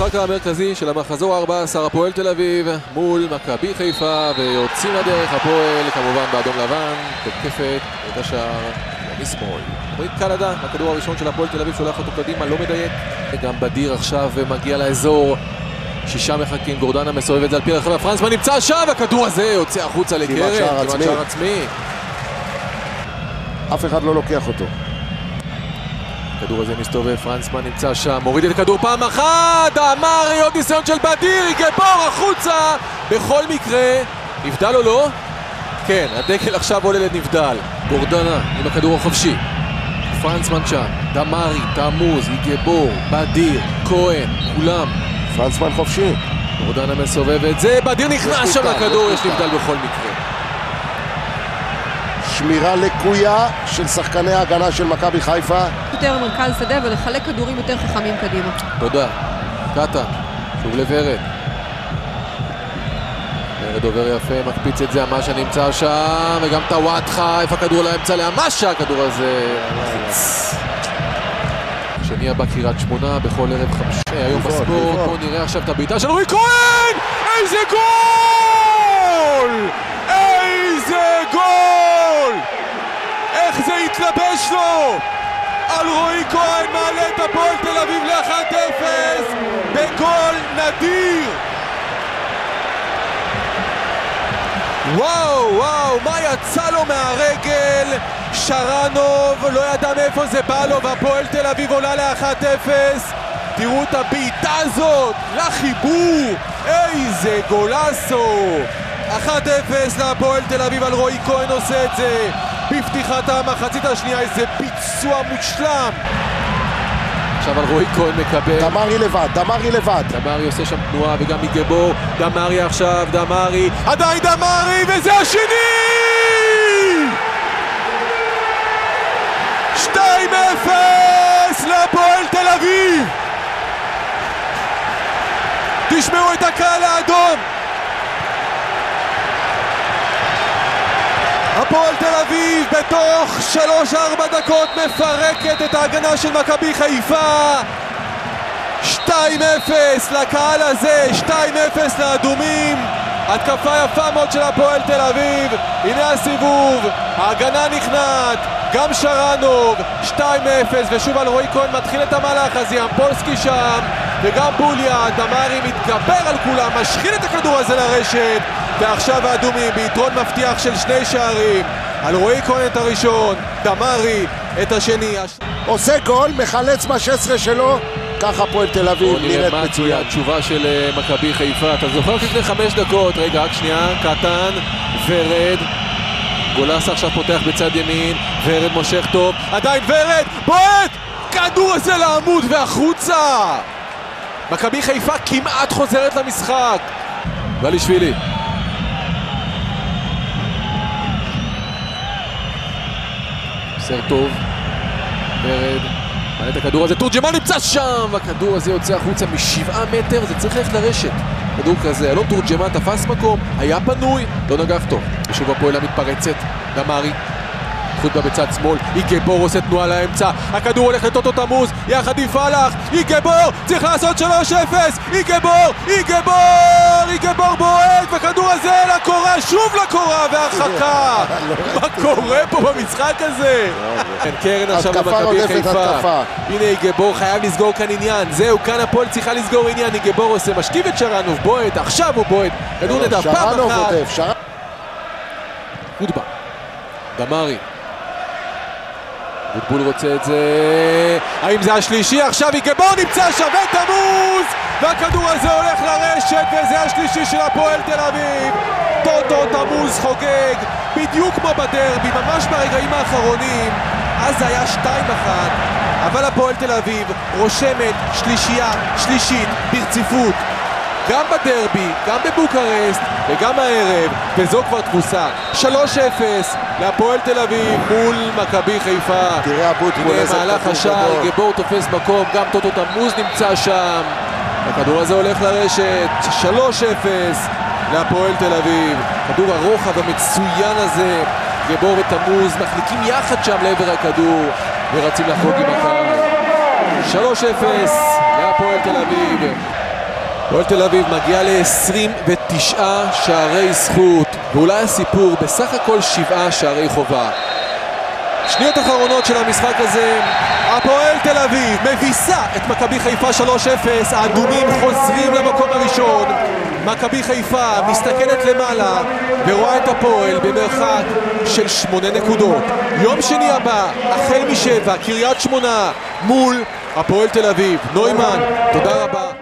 המשחק המרכזי של המחזור ה-14, הפועל תל אביב מול מכבי חיפה ויוצאים לדרך הפועל כמובן באדום לבן, תוקפת את השער משמאל. ברית קלדה, הכדור הראשון של הפועל תל אביב שולח אותו קדימה, לא מדייק. גם בדיר עכשיו מגיע לאזור, שישה מחכים, גורדנה מסובב את זה על פי הרחבה, פרנסמן נמצא שם, הכדור הזה יוצא החוצה לקרן, כמעט. שער עצמי. אף אחד לא לוקח אותו. הכדור הזה מסתובב, פרנסמן נמצא שם, מוריד את הכדור פעם אחת, דמרי, עוד ניסיון של בדיר, גבור החוצה! בכל מקרה, נבדל או לא? כן, הדקל עכשיו עולה לנבדל. גורדנה עם הכדור החופשי. פרנסמן שם, דמרי, תמוז, גבור, בדיר, כהן, כולם. פרנסמן חופשי. גורדנה מסובב את זה, בדיר נכנס שם לכדור, יש. נבדל בכל מקרה. שמירה לקויה של שחקני ההגנה של מכבי חיפה. יותר מרכז שדה ולחלק כדורים יותר חכמים קדימה. תודה. קטן, שוב לוורד. ורד עובר יפה, מקפיץ את זה, אמשה נמצא שם, וגם טוואטחה, איפה הכדור לאמצע לאמשה, הכדור הזה. שני הבא קריית שמונה, בכל ערב חמישי, היום לבעוט, בספורט, לבעוט. בואו נראה עכשיו את הבעיטה של רועי כהן! איזה גול! איזה גול! איך זה התלבש לו! על רועי כהן מעלה את הפועל תל אביב ל-1-0 בגול נדיר! וואו, וואו, מה יצא לו מהרגל? שרנוב לא ידע מאיפה זה בא לו והפועל תל אביב עולה ל-1-0 תראו את הבעיטה הזאת, לחיבור, איזה גולסו! 1-0 להפועל תל אביב על רועי כהן עושה את זה בפתיחת המחצית השנייה, איזה ביצוע מושלם! עכשיו על רועי כהן מקבל דמרי לבד, דמרי לבד. דמרי עושה שם תנועה וגם מגבור, דמרי עכשיו, דמרי, עדיין דמרי וזה השני! 2-0 להפועל תל אביב! תשמעו את הקהל האדום! הפועל תל אביב בתוך 3-4 דקות מפרקת את ההגנה של מכבי חיפה. 2-0 לקהל הזה, 2-0 לאדומים. התקפה יפה מאוד של הפועל תל אביב. הנה הסיבוב, ההגנה נכנעת גם שרנוב 2-0 ושוב על רועי כהן מתחיל את המהלך הזה ימפולסקי שם וגם בוליה, דמרי מתגבר על כולם משחיל את הכדור הזה לרשת ועכשיו האדומים ביתרון מבטיח של שני שערים על רועי כהן את הראשון, דמרי את השני עושה גול, מחלץ ב-16 שלו. ככה הפועל תל אביב נראית מצוין. התשובה של אה, מכבי חיפה. אתה זוכר לפני חמש דקות, רגע, רק שנייה, קטן, ורד. גולסה עכשיו פותח בצד ימין, ורד מושך טוב, עדיין ורד, בועט! כדור הזה לעמוד והחוצה! מכבי חיפה כמעט חוזרת למשחק. ואלישווילי. מוסר טוב, ורד, מעלה את הכדור הזה, תורג'מן נמצא שם! והכדור הזה יוצא החוצה משבעה מטר, זה צריך ללכת לרשת. כדור כזה, אלון תורג'מן תפס מקום, היה פנוי, לא נגח טוב. ושוב הפועל המתפרצת, דמרי. חוט בה בצד שמאל, איגבור עושה תנועה לאמצע, הכדור הולך לטוטו תמוז, יחד עם פלאח, איגבור, צריך לעשות 3-0, איגבור, איגבור, איגבור בועט, וכדור הזה לקורה, שוב לקורה, והרחקה! מה קורה פה במשחק הזה? כן, קרן עכשיו במכבי חיפה. הנה איגבור חייב לסגור כאן עניין, זהו, כאן הפועל צריכה לסגור עניין, איגבור עושה, משכיב את שרנוב, בועט, עכשיו הוא בועט, כדור נדע, פעם אחת, עוטף, שרנוב. גודבה, דמרי. בוטבול רוצה את זה... האם זה השלישי? עכשיו איגבור נמצא שם ותמוז! והכדור הזה הולך לרשת וזה השלישי של הפועל תל אביב! טוטו תמוז חוגג בדיוק כמו בדרבי, ממש ברגעים האחרונים אז היה 2-1 אבל הפועל תל אביב רושמת שלישייה שלישית ברציפות גם בדרבי, גם בבוקרשט וגם הערב, וזו כבר תבוסה. 3-0 להפועל תל אביב מול מכבי חיפה. תראה אבוטבול, הנה איזה מהלך כדור השער, גדול. גבור תופס מקום, גם טוטו תמוז נמצא שם. הכדור הזה הולך לרשת, 3-0 להפועל תל אביב. כדור הרוחב המצוין הזה, גבור ותמוז מחליקים יחד שם לעבר הכדור ורצים לחגוג עם הקהל. 3-0 להפועל תל אביב. הפועל תל אביב מגיעה ל-29 שערי זכות, ואולי הסיפור, בסך הכל שבעה שערי חובה. שניות אחרונות של המשחק הזה, הפועל תל אביב מביסה את מכבי חיפה 3-0, האדומים חוזרים למקום הראשון, מכבי חיפה מסתכלת למעלה ורואה את הפועל במרחק של שמונה נקודות. יום שני הבא, החל משבע, קריית שמונה מול הפועל תל אביב. נוימן, תודה רבה.